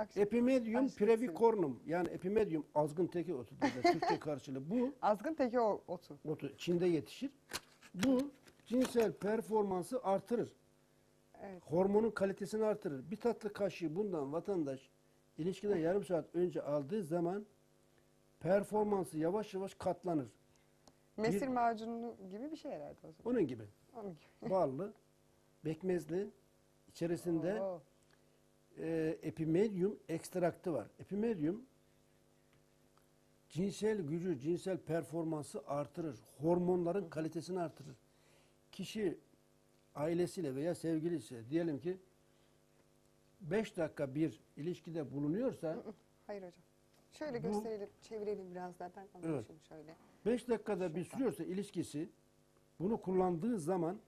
Akşam. Epimedium Açlık brevicornum yani epimedium azgın teki otu derler Türkçe karşılığı. Bu Azgın teki otu. otu Çin'de yetişir. Bu cinsel performansı artırır. Evet. Hormonun kalitesini artırır. Bir tatlı kaşığı bundan vatandaş ilişkiden yarım saat önce aldığı zaman performansı yavaş yavaş katlanır. Mesir macunu gibi bir şey herhalde o zaman. Onun gibi. Onun gibi. Ballı, bekmezli, içerisinde Oo. E, epimedium ekstraktı var. Epimedium cinsel gücü, cinsel performansı artırır. Hormonların kalitesini artırır. Kişi ailesiyle veya sevgilisi diyelim ki 5 dakika bir ilişkide bulunuyorsa Hayır hocam. Şöyle Bu- gösterelim, çevirelim biraz daha ben anlaşayım şöyle. 5 dakikada bir sürüyorsa ilişkisi bunu kullandığı zaman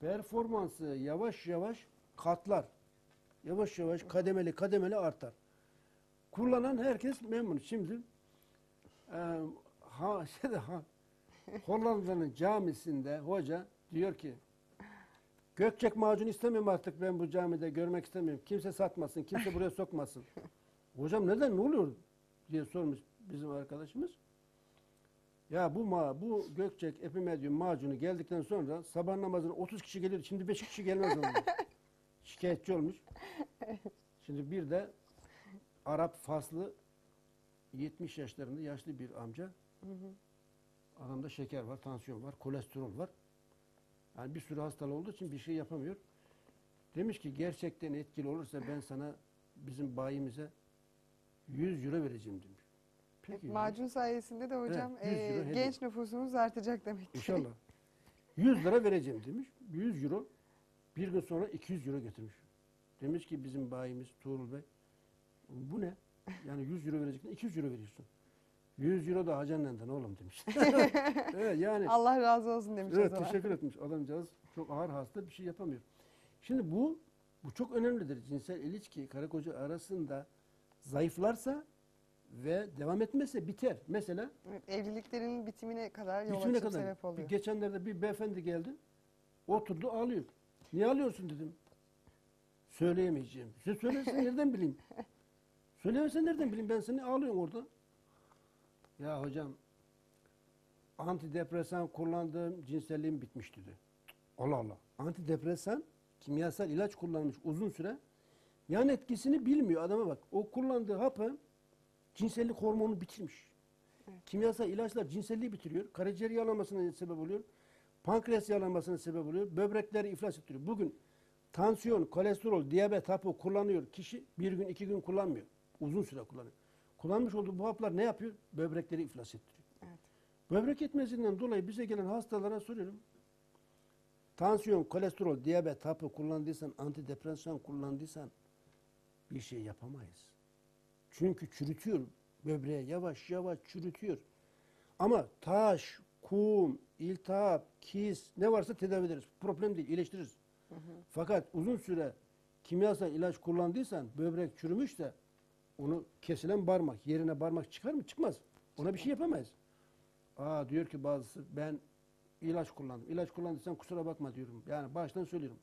performansı yavaş yavaş katlar. Yavaş yavaş kademeli kademeli artar. Kullanan herkes memnun. Şimdi e, ha, şeyde, ha, Hollanda'nın camisinde hoca diyor ki Gökçek macunu istemiyorum artık ben bu camide görmek istemiyorum. Kimse satmasın, kimse buraya sokmasın. Hocam neden ne oluyor diye sormuş bizim arkadaşımız. Ya bu ma bu Gökçek Epimedium macunu geldikten sonra sabah namazına 30 kişi geliyor. Şimdi 5 kişi gelmez oldu. Şikayetçi olmuş. Şimdi bir de Arap faslı 70 yaşlarında yaşlı bir amca. Adamda şeker var, tansiyon var, kolesterol var. Yani bir sürü hastalığı olduğu için bir şey yapamıyor. Demiş ki gerçekten etkili olursa ben sana bizim bayimize 100 euro vereceğim demiş. Peki. Macun sayesinde de hocam Evet, 100 euro e, genç nüfusumuz artacak demek ki. İnşallah. 100 lira vereceğim demiş. 100 euro. Bir gün sonra 200 euro getirmiş. Demiş ki bizim bayimiz Tuğrul Bey. Bu ne? Yani 100 euro vereceksin 200 euro veriyorsun. 100 euro da hacannenden oğlum demiş. evet yani. Allah razı olsun demiş o Evet zaman. teşekkür etmiş. Adamcağız çok ağır hasta bir şey yapamıyor. Şimdi bu bu çok önemlidir. Cinsel ilişki karı koca arasında zayıflarsa ve devam etmezse biter. Mesela Evet, evliliklerin bitimine kadar yol Bitimine açıp kadar. sebep oluyor. Geçenlerde bir beyefendi geldi. Oturdu ağlıyor. Niye ağlıyorsun dedim. Söyleyemeyeceğim. Sen söylersen nereden bileyim? Söyleyemezsen nereden bileyim? Ben seni ağlıyorum orada. Ya hocam antidepresan kullandığım cinselliğim bitmiş dedi. Allah Allah. Antidepresan kimyasal ilaç kullanmış uzun süre. Yan etkisini bilmiyor adama bak. O kullandığı hapı cinsellik hormonu bitirmiş. Kimyasal ilaçlar cinselliği bitiriyor. Karaciğer yağlanmasına sebep oluyor. Pankreas yağlanmasına sebep oluyor. Böbrekleri iflas ettiriyor. Bugün tansiyon, kolesterol, diyabet hapı kullanıyor. Kişi bir gün, iki gün kullanmıyor. Uzun süre kullanıyor. Kullanmış olduğu bu haplar ne yapıyor? Böbrekleri iflas ettiriyor. Evet. Böbrek yetmezliğinden dolayı bize gelen hastalara soruyorum. Tansiyon, kolesterol, diyabet hapı kullandıysan, antidepresan kullandıysan bir şey yapamayız. Çünkü çürütüyor böbreğe yavaş yavaş çürütüyor. Ama taş, kum, iltihap, kis ne varsa tedavi ederiz. Problem değil, iyileştiririz. Fakat uzun süre kimyasal ilaç kullandıysan böbrek çürümüşse onu kesilen parmak yerine parmak çıkar mı? Çıkmaz. Ona bir şey yapamayız. Aa diyor ki bazısı ben ilaç kullandım. İlaç kullandıysan kusura bakma diyorum. Yani baştan söylüyorum.